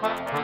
Bye.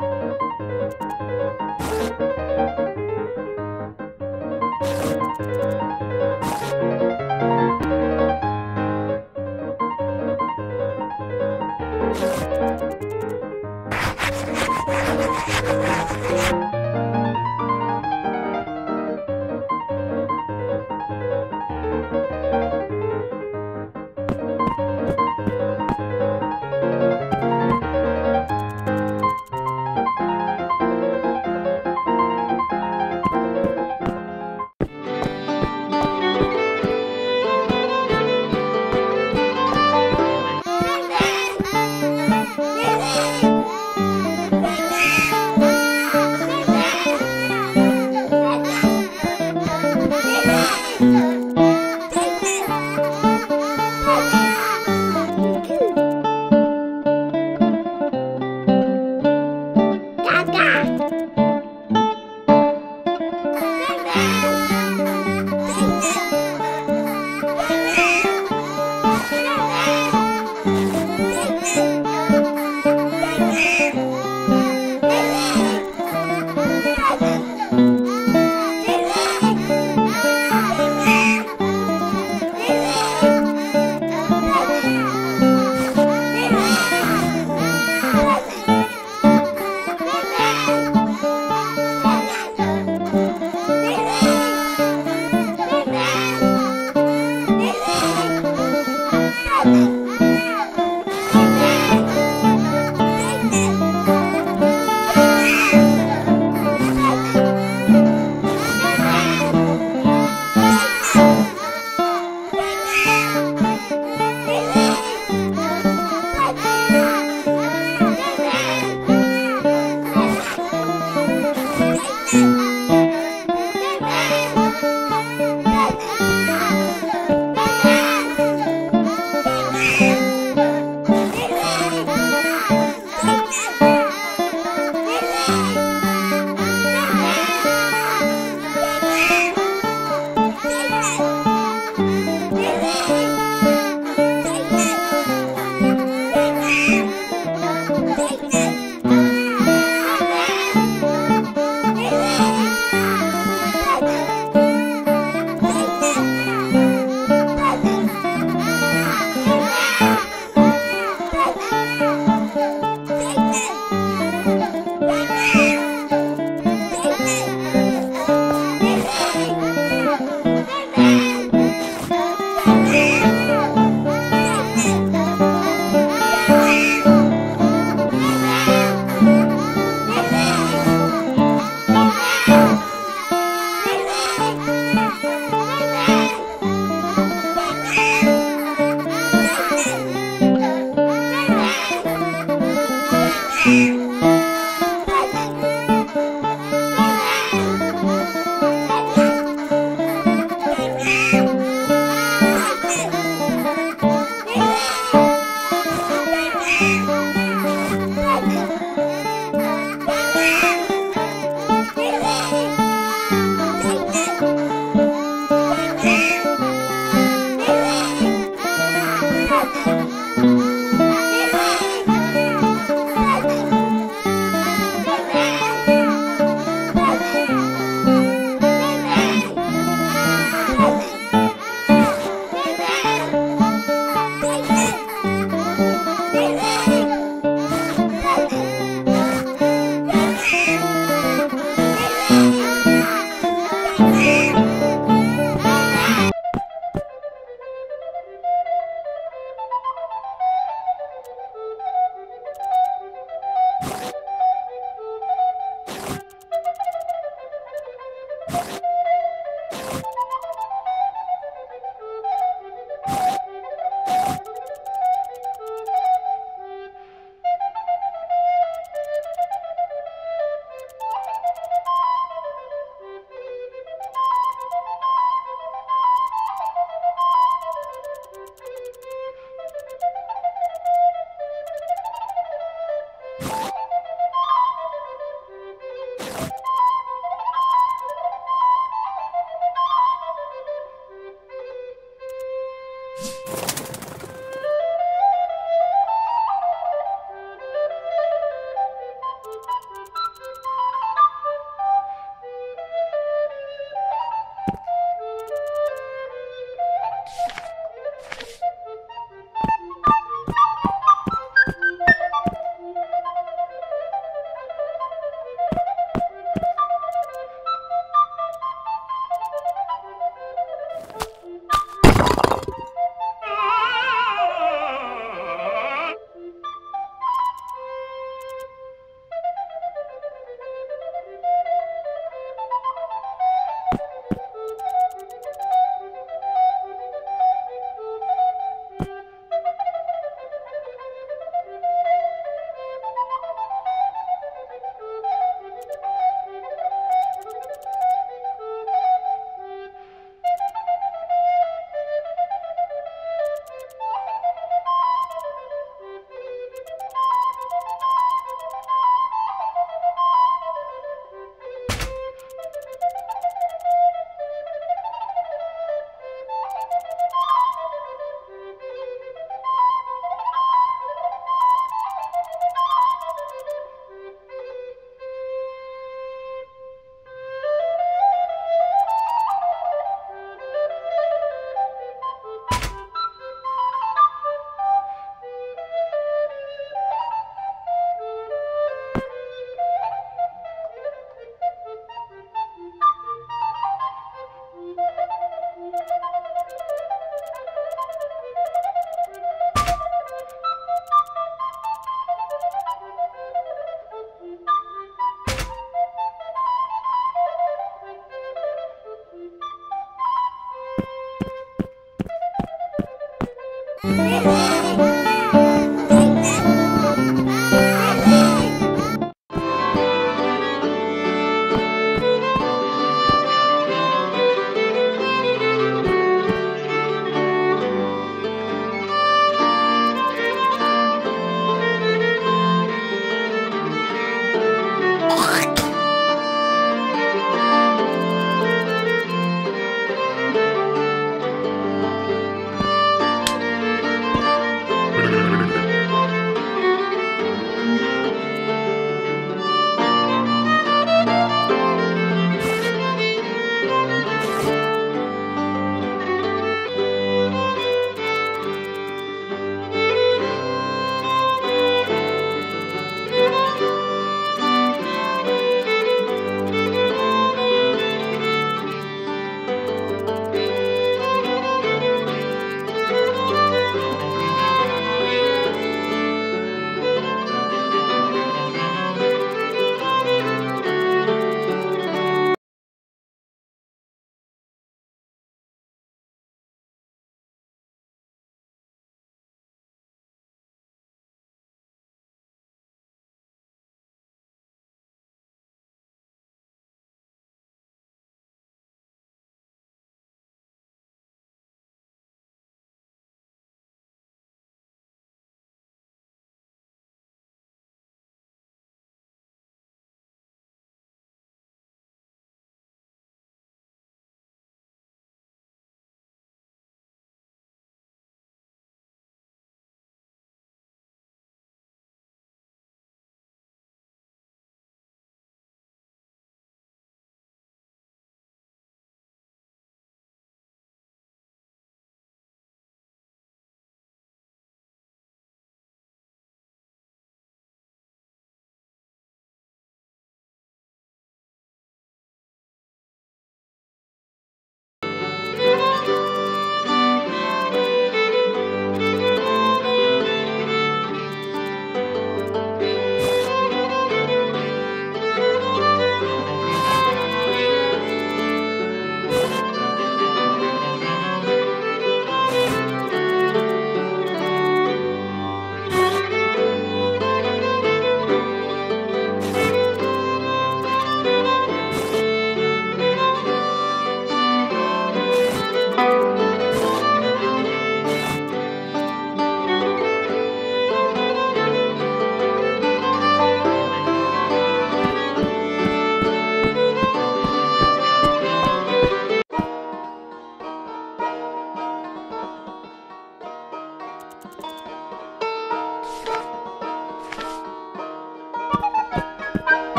you Bye.